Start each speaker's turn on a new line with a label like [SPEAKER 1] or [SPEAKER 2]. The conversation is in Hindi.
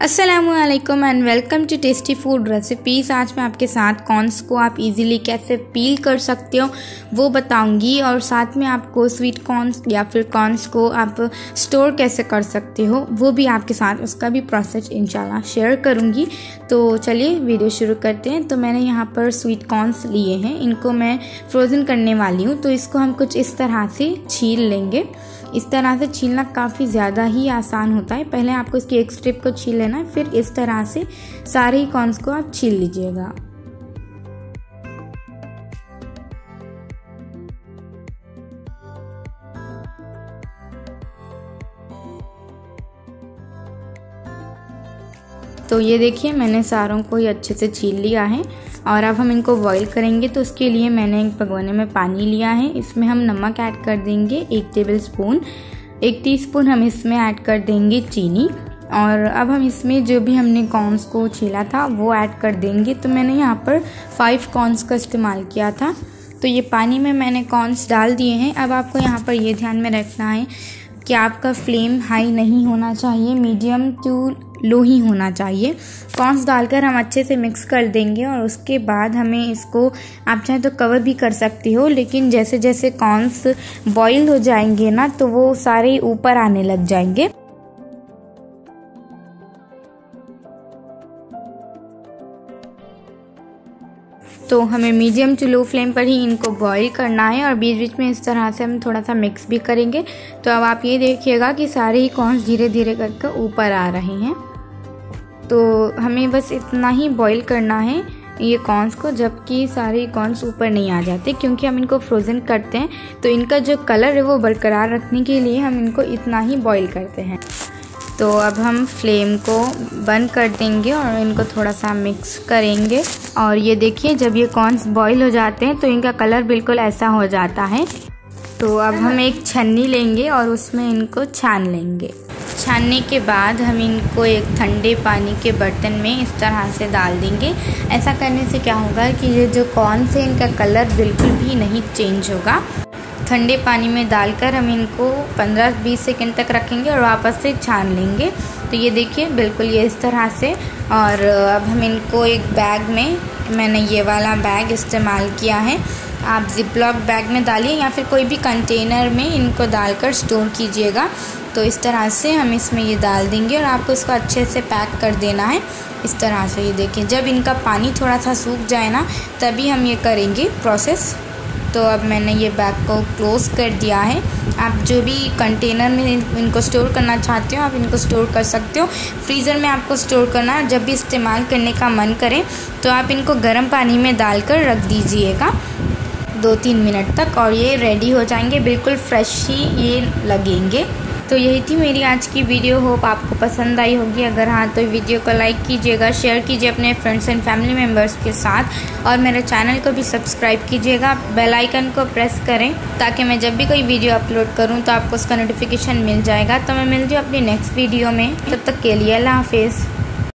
[SPEAKER 1] Aslam and welcome to tasty food recipes आज मैं आपके साथ कॉर्नस को आप इजीली कैसे पील कर सकते हो, वो बताऊँगी और साथ में आपको स्वीट कॉर्नस या फिर कॉर्नस को आप स्टोर कैसे कर सकते हो, वो भी आपके साथ उसका भी प्रोसेस इंशाल्लाह शेयर करूँगी। तो चलिए वीडियो शुरू करते हैं। तो मैंने यहाँ पर स्वीट कॉर्नस लिए हैं। इनको मैं फ्रोज़न करने वाली हूँ। तो इसको हम कुछ इस तरह से छील लेंगे। इस तरह से छीलना काफ़ी ज़्यादा ही आसान होता है। पहले आपको इसकी एक स्ट्रिप को छील लेना है, फिर इस तरह से सारे ही कॉर्नस को आप छील लीजिएगा। तो ये देखिए, मैंने सारों को ही अच्छे से छील लिया है, और अब हम इनको बॉईल करेंगे तो उसके लिए मैंने एक भगोने में पानी लिया है। इसमें हम नमक ऐड कर देंगे, एक टेबल स्पून एक टीस्पून हम इसमें ऐड कर देंगे चीनी। और अब हम इसमें जो भी हमने कॉर्नस को छीला था, वो ऐड कर देंगे। तो मैंने यहाँ पर फाइव कॉर्नस का इस्तेमाल किया था। तो ये पानी में मैंने कॉर्नस डाल दिए हैं। अब आपको यहाँ पर ये ध्यान में रखना है कि आपका फ्लेम हाई नहीं होना चाहिए मीडियम टू लो ही होना चाहिए। कॉर्नस डालकर हम अच्छे से मिक्स कर देंगे और उसके बाद हमें इसको, आप चाहे तो कवर भी कर सकते हो, लेकिन जैसे जैसे कॉर्नस बॉईल हो जाएँगे ना तो वो सारे ऊपर आने लग जाएँगे। तो हमें मीडियम टू लो फ्लेम पर ही इनको बॉईल करना है और बीच बीच में इस तरह से हम थोड़ा सा मिक्स भी करेंगे। तो अब आप ये देखिएगा कि सारे ही कॉर्नस धीरे धीरे करके ऊपर आ रहे हैं। तो हमें बस इतना ही बॉईल करना है ये कॉर्नस को, जबकि सारे कॉर्नस ऊपर नहीं आ जाते, क्योंकि हम इनको फ्रोज़न करते हैं। तो इनका जो कलर है वो बरकरार रखने के लिए हम इनको इतना ही बॉईल करते हैं। तो अब हम फ्लेम को बंद कर देंगे और इनको थोड़ा सा मिक्स करेंगे। और ये देखिए, जब ये कॉर्नस बॉईल हो जाते हैं तो इनका कलर बिल्कुल ऐसा हो जाता है। तो अब हम एक छन्नी लेंगे और उसमें इनको छान लेंगे। छानने के बाद हम इनको एक ठंडे पानी के बर्तन में इस तरह से डाल देंगे। ऐसा करने से क्या होगा कि ये जो कॉर्न से इनका कलर बिल्कुल भी नहीं चेंज होगा। ठंडे पानी में डालकर हम इनको 15-20 सेकंड तक रखेंगे और वापस से छान लेंगे। तो ये देखिए, बिल्कुल ये इस तरह से। और अब हम इनको एक बैग में, मैंने ये वाला बैग इस्तेमाल किया है। आप जिपलॉक बैग में डालिए या फिर कोई भी कंटेनर में इनको डालकर स्टोर कीजिएगा। तो इस तरह से हम इसमें ये डाल देंगे और आपको इसको अच्छे से पैक कर देना है। इस तरह से ये देखिए, जब इनका पानी थोड़ा सा सूख जाए ना, तभी हम ये करेंगे प्रोसेस। तो अब मैंने ये बैग को क्लोज़ कर दिया है। आप जो भी कंटेनर में इनको स्टोर करना चाहते हो, आप इनको स्टोर कर सकते हो। फ्रीज़र में आपको स्टोर करना जब भी इस्तेमाल करने का मन करे तो आप इनको गर्म पानी में डालकर रख दीजिएगा। दो तीन मिनट तक और ये रेडी हो जाएँगे, बिल्कुल फ्रेश ही ये लगेंगे। तो यही थी मेरी आज की वीडियो। होप आपको पसंद आई होगी। अगर हाँ तो वीडियो को लाइक कीजिएगा, शेयर कीजिए अपने फ्रेंड्स एंड फैमिली मेंबर्स के साथ। और मेरे चैनल को भी सब्सक्राइब कीजिएगा। बेल आइकन को प्रेस करें ताकि मैं जब भी कोई वीडियो अपलोड करूँ तो आपको उसका नोटिफिकेशन मिल जाएगा। तो मैं मिलती हूँ अपनी नेक्स्ट वीडियो में। तब तक के लिए अल्लाह हाफिज़।